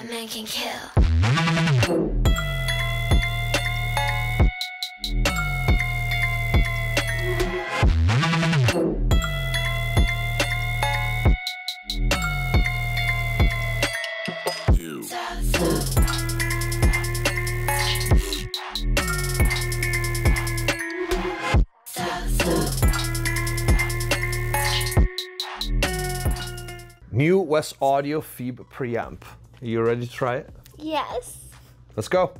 Batman can kill. New Wes Audio Phoebe preamp. Are you ready to try it? Yes. Let's go.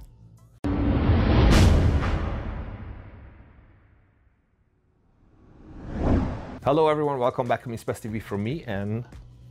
Hello everyone, welcome back to Mixbus TV from me and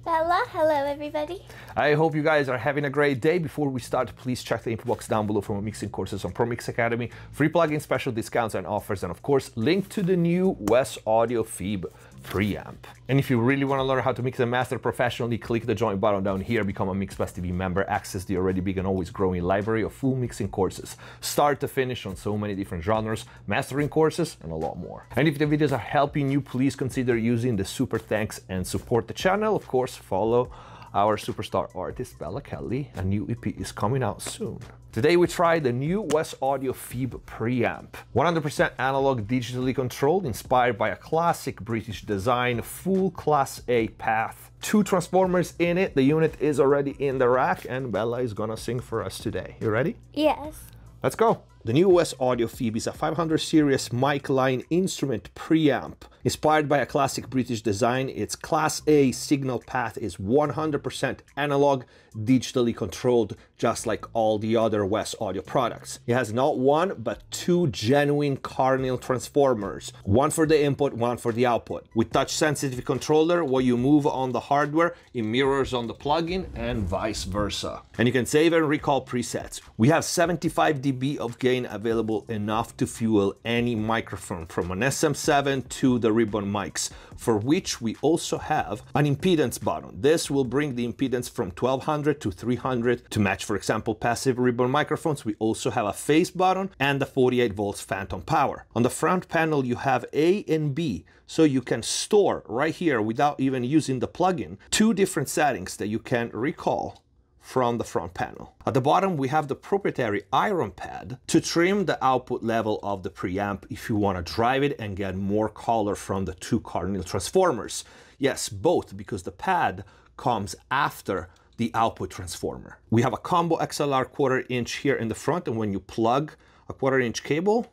Bella, hello everybody. I hope you guys are having a great day. Before we start, please check the info box down below for more mixing courses on ProMix Academy, free plugin special discounts and offers, and of course, link to the new Wes Audio Phoebe preamp. And if you really want to learn how to mix and master professionally, click the join button down here, become a Mixbus TV member, access the already big and always growing library of full mixing courses, start to finish on so many different genres, mastering courses, and a lot more. And if the videos are helping you, please consider using the super thanks and support the channel. Of course, follow our superstar artist Bella Kelly. A new EP is coming out soon. Today we try the new Wes Audio Phoebe preamp. 100% analog digitally controlled, inspired by a classic British design, full class A path. Two transformers in it, the unit is already in the rack and Bella is gonna sing for us today. You ready? Yes. Let's go. The new Wes Audio Phoebe is a 500 series mic line instrument preamp. Inspired by a classic British design, its Class A signal path is 100% analog, digitally controlled, just like all the other Wes Audio products. It has not one, but two genuine Carnhill transformers. One for the input, one for the output. With touch-sensitive controller, what you move on the hardware, it mirrors on the plugin, and vice versa. And you can save and recall presets. We have 75 dB of gain available enough to fuel any microphone from an SM7 to the ribbon mics, for which we also have an impedance button. This will bring the impedance from 1200 to 300 to match, for example, passive ribbon microphones. We also have a phase button and the 48 volts phantom power. On the front panel, you have A and B, so you can store right here without even using the plugin, two different settings that you can recall from the front panel. At the bottom, we have the proprietary iron pad to trim the output level of the preamp if you want to drive it and get more color from the two Carnhill transformers. Yes, both, because the pad comes after the output transformer. We have a combo XLR quarter inch here in the front, and when you plug a quarter inch cable,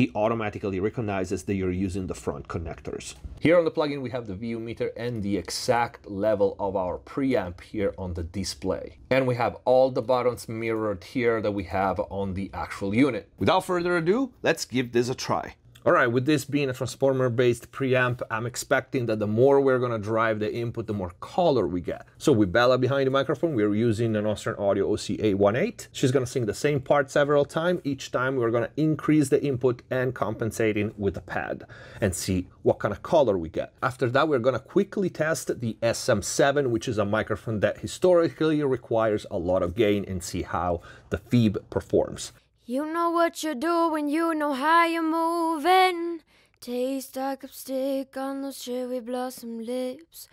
it automatically recognizes that you're using the front connectors. Here on the plugin, we have the VU meter and the exact level of our preamp here on the display. And we have all the buttons mirrored here that we have on the actual unit. Without further ado, let's give this a try. All right, with this being a transformer-based preamp, I'm expecting that the more we're gonna drive the input, the more color we get. So with Bella behind the microphone, we're using an Austrian Audio OCA18. She's gonna sing the same part several times. Each time we're gonna increase the input and compensating with the pad and see what kind of color we get. After that, we're gonna quickly test the SM7, which is a microphone that historically requires a lot of gain and see how the Phoebe performs. You know what you're doing, you know how you're moving. Taste like lipstick on those cherry blossom lips.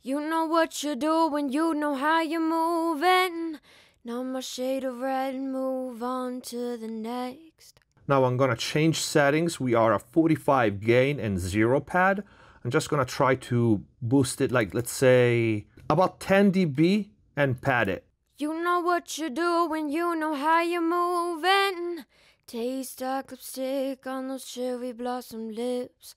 You know what you're doing, you know how you're moving. Now my shade of red, move on to the next. Now I'm gonna change settings. We are a 45 gain and zero pad. I'm just gonna try to boost it like, let's say about 10 dB and pad it. What you're doing, you know how you're moving. Taste like lipstick on those cherry blossom lips.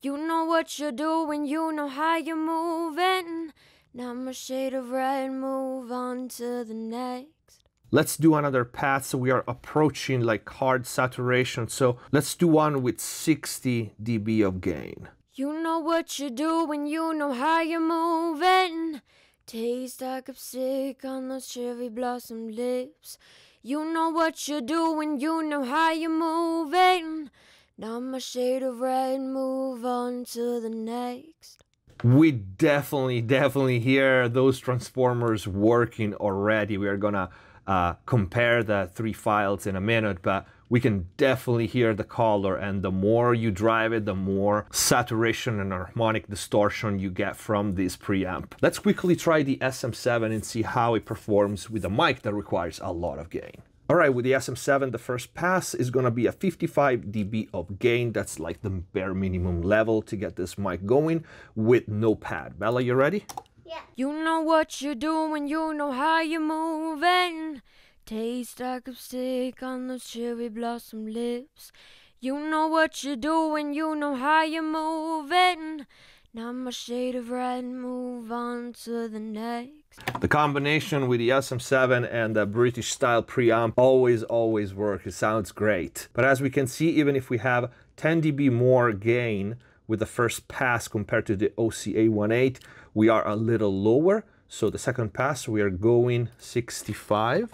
You know what you're doing, you know how you're moving. Now my shade of red, move on to the next. Let's do another path. So we are approaching like hard saturation. So let's do one with 60 dB of gain. You know what you're doing, you know how you're moving. Taste like lipstick on those cherry blossom lips. You know what you're doing, you know how you're moving. Now my shade of red, move on to the next. We definitely, definitely hear those transformers working already. We are gonna uh, compare the three files in a minute, but we can definitely hear the color and the more you drive it the more saturation and harmonic distortion you get from this preamp let's quickly try the sm7 and see how it performs with a mic that requires a lot of gain all right, with the SM7, the first pass is gonna be a 55 dB of gain. That's like the bare minimum level to get this mic going with no pad. Bella, you ready? Yeah. You know what you're doing, you know how you're moving. Taste like lipstick on those cherry blossom lips. You know what you're doing, you know how you're moving. Now my shade of red, move on to the next. The combination with the SM7 and the British style preamp always, always work. It sounds great. But as we can see, even if we have 10 dB more gain with the first pass compared to the OCA18, we are a little lower. So the second pass, we are going 65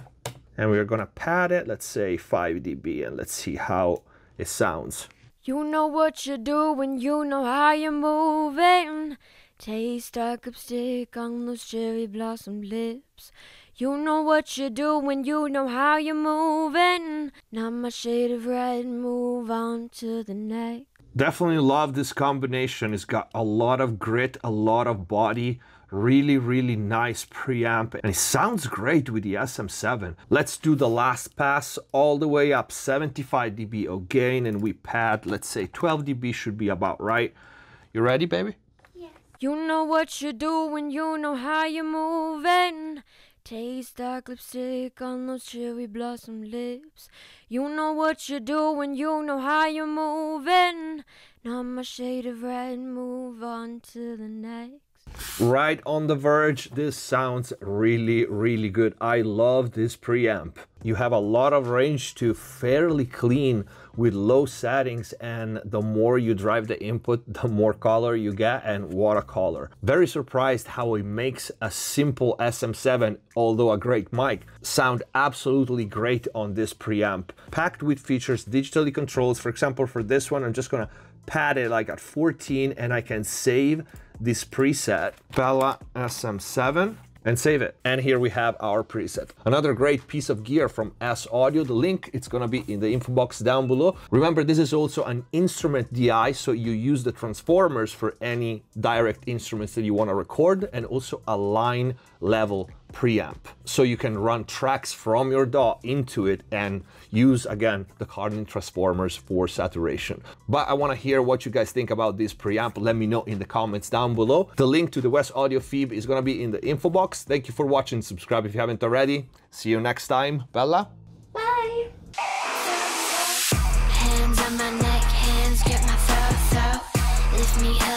and we're gonna pad it, let's say 5 dB and let's see how it sounds. You know what you're doing, you know how you're moving. Taste like lipstick on those cherry blossom lips. You know what you're doing, you know how you're moving. Now my shade of red, move on to the next. Definitely love this combination. It's got a lot of grit, a lot of body, really, really nice preamp, and it sounds great with the SM7. Let's do the last pass all the way up 75 dB of gain, and we pad, let's say 12 dB should be about right. You ready, baby? Yeah. You know what you're doing, you know how you're moving. Taste like lipstick on those cherry blossom lips. You know what you're doing, you know how you're moving. Now my shade of red, move on to the next. Right on the verge, this sounds really, really good. I love this preamp. You have a lot of range to fairly clean with low settings and the more you drive the input, the more color you get and what a color. Very surprised how it makes a simple SM7, although a great mic, sound absolutely great on this preamp. Packed with features, digitally controls. For example, for this one, I'm just gonna pad it like at 14 and I can save this preset, Bella SM7, and save it. And here we have our preset. Another great piece of gear from S Audio. The link, it's gonna be in the info box down below. Remember, this is also an instrument DI, so you use the transformers for any direct instruments that you wanna record, and also a line level preamp. So you can run tracks from your DAW into it and use, again, the Carnhill transformers for saturation. But I wanna hear what you guys think about this preamp. Let me know in the comments down below. The link to the Wes Audio Phoebe is gonna be in the info box. Thank you for watching. Subscribe if you haven't already. See you next time. Bella? Bye. Hands on my neck, hands grip my throat, throat. Lift me up,